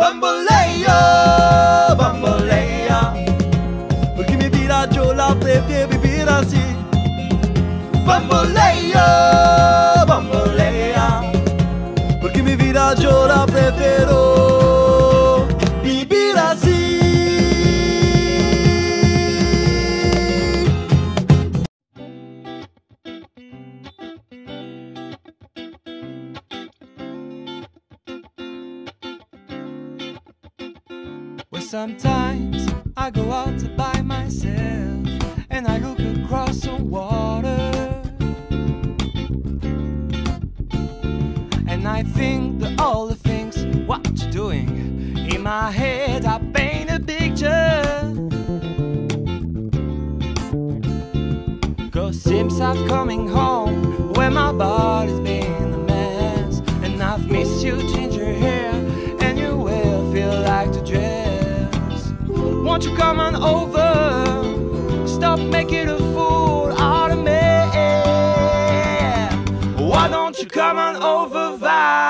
Bamboleia, bamboleia. Porque me vira de olhar, prefiro viver assim Bamboleia, bamboleia. Porque me vira de olhar, prefiro sometimes I go out to by myself and I look across the water. And I think that all the things what you're doing in my head, I paint a picture. Cause since I'm coming home, where my body's been a mess, and I've missed you, Won't you come on over? Stop making a fool out of me. Why don't you come on over, Valerie?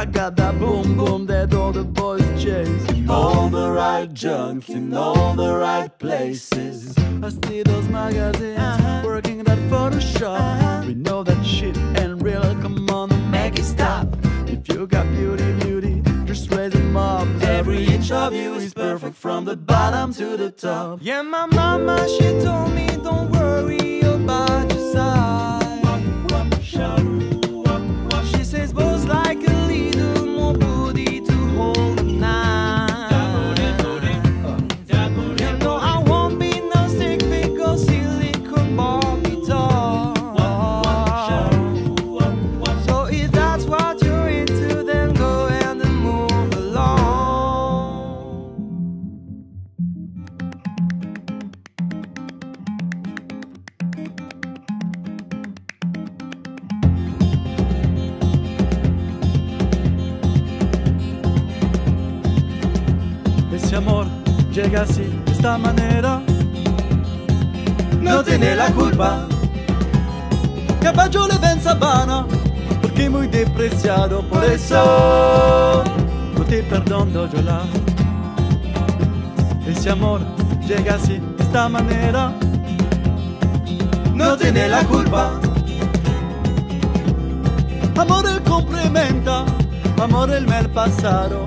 Cause I got that boom boom that all the boys chase. In all the right junk, in all the right places. I see those magazines uh-huh. working that Photoshop. Uh-huh. We know that shit ain't real. Come on, make it stop. If you got beauty, beauty, just raise them up. Every inch of you is perfect from the bottom to the top. Yeah, my mama, she told me don't worry about your amor llega así, de esta manera. No tiene la culpa. Caballo le ven sabana, porque muy despreciado, por eso no te perdono yo la. Ese amor llega así, de esta manera. No tiene la culpa. Amor el complementa, amor el mel pasado.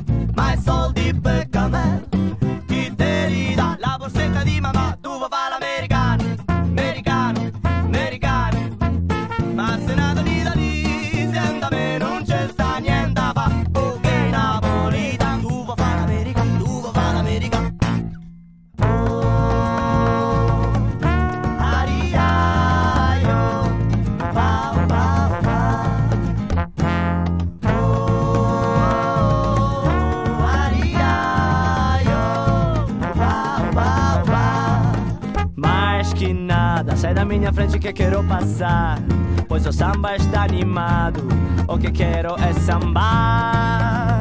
minha frente que quero passar. Pois o samba está animado, o que quero é sambar.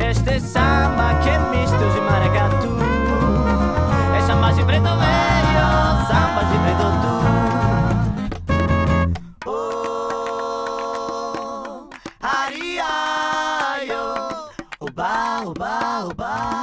Este samba que é misto de maracatu. É samba de preto velho, samba de preto tu. Oh, ariaio, oba, oba, oba.